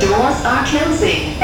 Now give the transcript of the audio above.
Doors are closing.